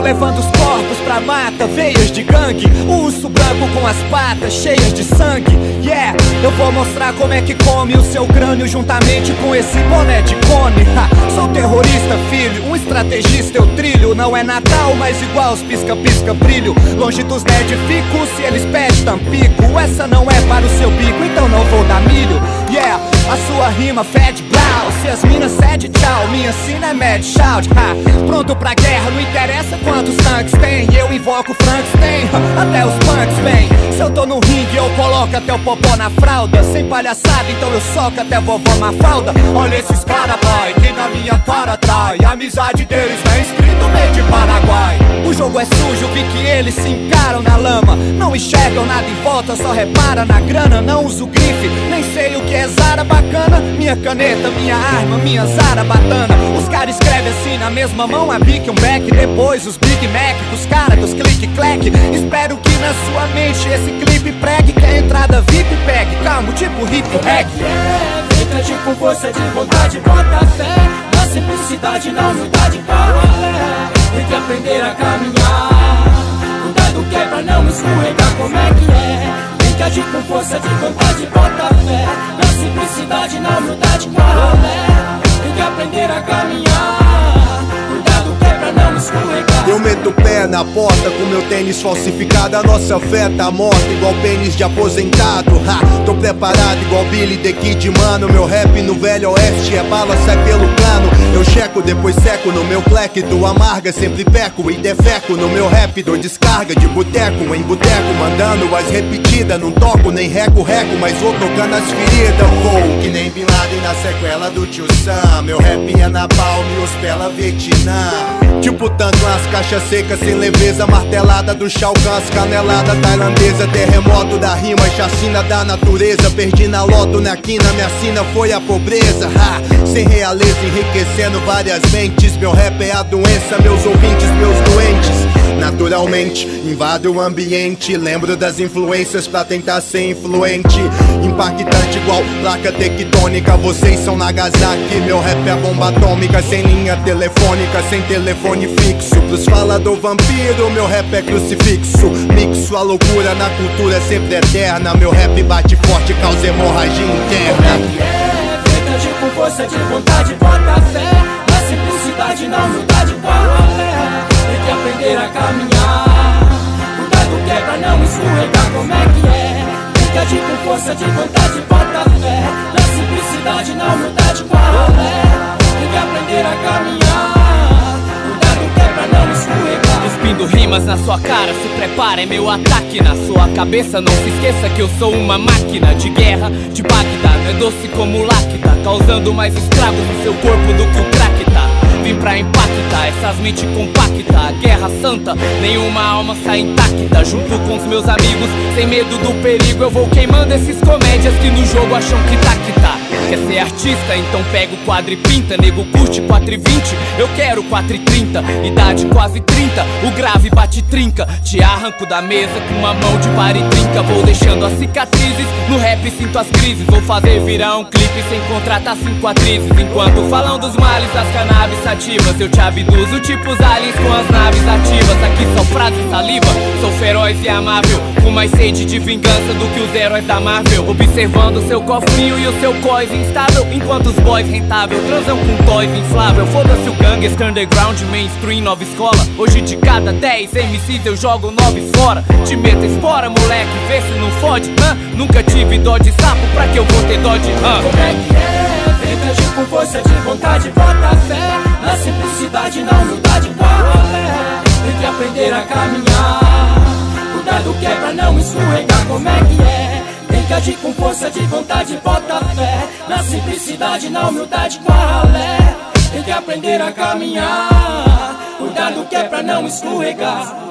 levando os corpos pra mata, veias de gangue. O urso branco com as patas cheias de sangue. Yeah, eu vou mostrar como é que come o seu crânio juntamente com esse boné de cone. Ha, sou terrorista, filho, um estrategista eu trilho. Não é Natal, mas igual os pisca-pisca brilho. Longe dos nerd fico, se eles pedem tampico. Essa não é para o seu bico, então não vou dar milho. Yeah, a sua rima fede blau. As minas cede tchau, minha sina é mad shout. Ha, pronto pra guerra, não interessa quantos tanques tem. Eu invoco Frankenstein, até os punks vem. Se eu tô no ringue, eu coloco até o popó na fralda. Sem palhaçada, então eu soco até vovó Mafalda. Olha esses cara, boy, que na minha cara trai. A amizade deles tá escrito de Paraguai. O jogo é sujo, vi que eles se encaram na lama. Não enxergam nada em volta, só repara na grana. Não uso grife, nem sei o que é Zara bacana. Minha caneta, minha arma, minha Zara batana. Os caras escrevem assim na mesma mão, a Bic, um back. Depois os Big Mac, os caras dos click clack. Espero que na sua mente esse clipe pregue. Que a entrada VIP pegue, calmo, tipo hip hack. É, Feita com força de vontade, bota fé Na simplicidade, na humildade, paralé Tem que aprender a caminhar. Cuidado que é pra não escorregar, como é que é? Tem que agir com força de vontade, bota fé Na simplicidade, na humildade, paralé Tem que aprender a caminhar. Cuidado que é pra não escorregar. Eu meto na porta com meu tênis falsificado. A nossa fé tá morta, igual pênis de aposentado. Ha, tô preparado, igual Billy the Kid, mano. Meu rap no velho oeste é bala, sai pelo plano. Eu checo, depois seco no meu cleque. Do amarga, sempre peco e defeco. No meu rap, dou descarga de boteco em boteco. Mandando as repetidas, não toco nem reco-reco, mas vou tocando as feridas. Vou que nem Bin Laden na sequela do tio Sam. Meu rap é na palma e os pela Vietnã. Tipo tanto umas caixas secas sem leveza Martelada do Shao Kahn, canelada tailandesa Terremoto da rima, chacina da natureza Perdi na loto, na quina, minha sina foi a pobreza ha! Sem realeza, enriquecendo várias mentes Meu rap é a doença, meus ouvintes, Naturalmente, invado o ambiente Lembro das influências pra tentar ser influente. Impactante igual placa tectônica Vocês são Nagasaki, meu rap é bomba atômica Sem linha telefônica, sem telefone fixo. Pros falador vampiro, meu rap é crucifixo. Mixo a loucura na cultura sempre eterna. Meu rap bate forte, causa hemorragia interna. É, feita de com força de vontade, bota fé de vontade, bota fé. Na simplicidade, na humildade, paralé Tem que aprender a caminhar. Cuidado que é pra não escorregar. Cuspindo rimas na sua cara, se prepara, é meu ataque na sua cabeça. Não se esqueça que eu sou uma máquina de guerra, de Bagdá. Não é doce como lacta, causando mais estragos no seu corpo do que o crack Vim pra impactar essas mentes compacta, guerra santa, nenhuma alma sai intacta. Junto com os meus amigos, sem medo do perigo, eu vou queimando esses comédias que no jogo acham que tá que tá. Quer ser artista? Então pega o quadro e pinta. Nego curte 4 e 20, eu quero 4 e 30. Idade quase 30, o grave bate trinca. Te arranco da mesa com uma mão de par e trinca. Vou deixando as cicatrizes, no rap sinto as crises. Vou fazer virar um clipe sem contratar cinco atrizes. Enquanto falam dos males das cannabis ativas, eu te abduzo tipo os aliens com as naves ativas. Aqui só frase e saliva, sou feroz e amável. Com mais sede de vingança do que os heróis da Marvel. Observando seu cofrinho e o seu cós instável. Enquanto os boys rentável transam com toys inflável. Foda-se o gangster underground, mainstream, nova escola. Hoje de cada 10 MCs eu jogo 9 fora. Te meto espora, moleque, vê se não fode. Hã? Nunca tive dó de sapo, pra que eu vou ter dó de hã? Como é que é? Feita de com força de vontade, bota fé Na simplicidade, na humildade, paralé Tem que aprender a caminhar Com força de vontade, bota fé Na simplicidade, na humildade, paralé Tem que aprender a caminhar. Cuidado que é pra não escorregar